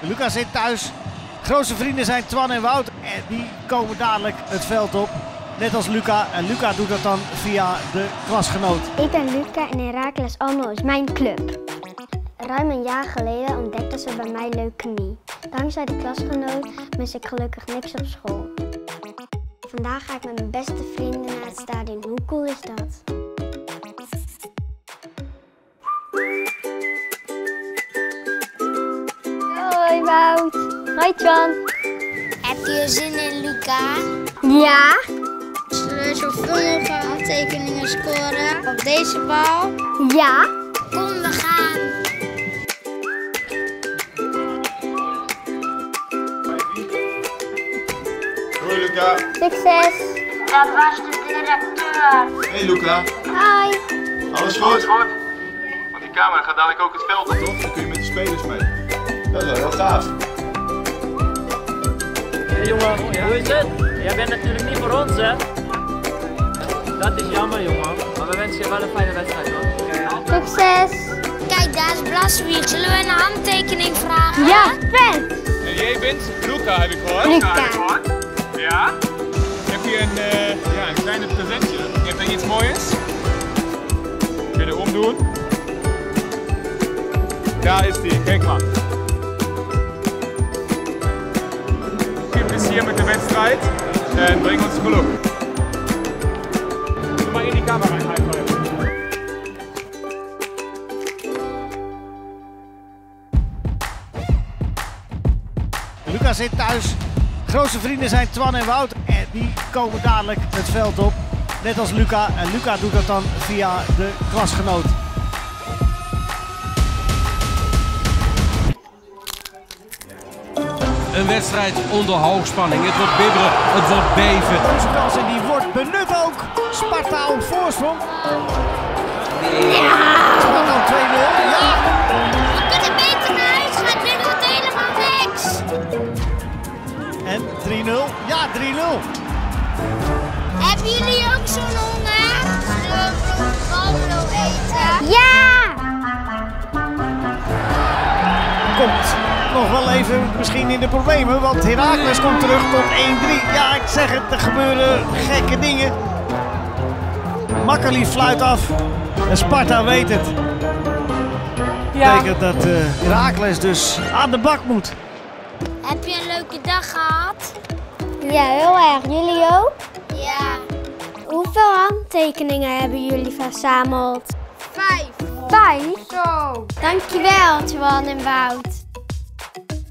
Lucas zit thuis. Grootste vrienden zijn Twan en Wout. En die komen dadelijk het veld op. Net als Luca. En Luca doet dat dan via de klasgenoot. Ik ben Luca en Herakles Almelo is mijn club. Ruim een jaar geleden ontdekten ze bij mij leukemie. Dankzij de klasgenoot mis ik gelukkig niks op school. Vandaag ga ik met mijn beste vrienden naar het stadion. Hoe cool is dat? Wout. Hoi Twan. Heb je zin in Luca? Ja? Zullen we zoveel mogelijk handtekeningen scoren op deze bal? Ja? Kom, we gaan. Hoi Luca. Succes. Dat was de directeur. Hey Luca. Hoi. Alles goed? Want die camera gaat dadelijk ook het veld op, toch? Dan kun je met de spelers mee. Dat is wel heel gaaf. Hey jongen, hoe is het? Jij bent natuurlijk niet voor ons, hè? Dat is jammer, jongen. Maar we wensen je wel een fijne wedstrijd, man. Succes. Kijk, daar is Blaswieg. Zullen we een handtekening vragen? Ja, vet. En jij bent Luca, heb ik gehoord. Luca. Ja? Ik heb hier een, eh, ja, een kleine presentje. Je hebt er iets moois. Kun je er omdoen? Daar is die, kijk maar. Met de wedstrijd en breng ons geluk. Doe in. Lucas zit thuis. Grootste vrienden zijn Twan en Wout. En die komen dadelijk het veld op. Net als Luca. En Luca doet dat dan via de klasgenoot. Een wedstrijd onder hoogspanning. Het wordt bibberen, het wordt beven. Deze kans en die wordt benut ook. Sparta op voorsprong. Sparta op 2-0. Ja! We kunnen beter naar huis gaan. Dit wordt helemaal niks. En 3-0. Ja, 3-0. Hebben jullie ook zo'n honger? Zullen we eten? Ja! Komt nog wel even misschien in de problemen. Want Herakles komt terug tot 1-3. Ja, ik zeg het. Er gebeuren gekke dingen. Makkeli fluit af. En Sparta weet het. Ja. Betekent dat eh Herakles dus aan de bak moet. Heb je een leuke dag gehad? Ja, heel erg. Jullie ook? Ja. Hoeveel handtekeningen hebben jullie verzameld? Vijf. Vijf? Zo. Dankjewel, Twan en Wout.